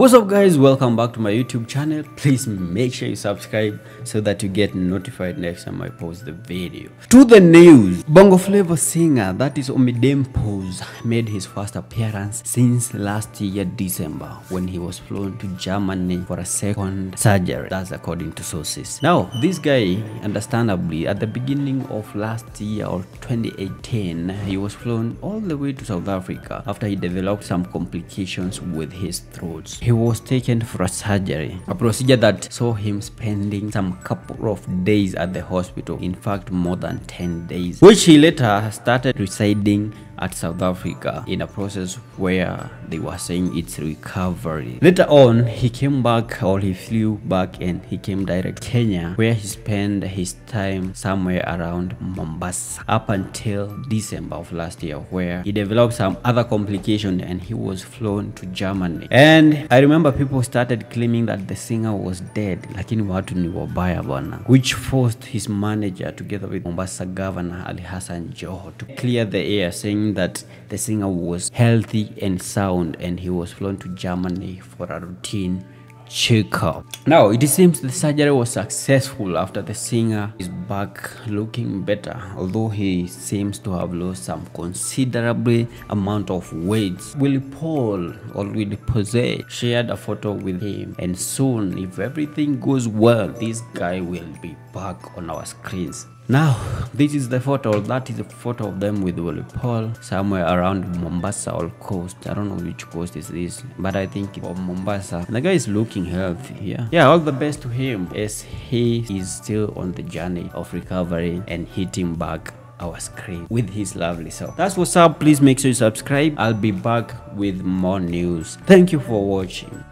What's up guys, welcome back to my YouTube channel. Please make sure you subscribe so that you get notified next time I post the video. To the news, Bongo Flava singer that is Ommy Dimpoz made his first appearance since last year December when he was flown to Germany for a second surgery. That's according to sources. Now, this guy, understandably, at the beginning of last year or 2018, he was flown all the way to South Africa after he developed some complications with his throat. He was taken for a surgery, a procedure that saw him spending some couple of days at the hospital, in fact, more than 10 days, which he later started residing at South Africa in a process where they were saying it's recovery. Later on, he came back or he flew back and he came direct Kenya where he spent his time somewhere around Mombasa up until December of last year where he developed some other complication and he was flown to Germany. And I remember people started claiming that the singer was dead lakini watu ni wabaya bwana which forced his manager together with Mombasa governor Ali Hassan Joho to clear the air saying that the singer was healthy and sound and he was flown to Germany for a routine checkup. Now, it seems the surgery was successful after the singer is back looking better, although he seems to have lost some considerable amount of weight. Willy Paul or Willie Pose shared a photo with him, and soon, if everything goes well, this guy will be back on our screens. Now, this is the photo, that is a photo of them with Willy Paul somewhere around Mombasa or coast. I don't know which coast is this, but I think of Mombasa. And the guy is looking healthy, yeah. Yeah, all the best to him as he is still on the journey of recovery and hitting back our screen with his lovely self. That's what's up. Please make sure you subscribe. I'll be back with more news. Thank you for watching.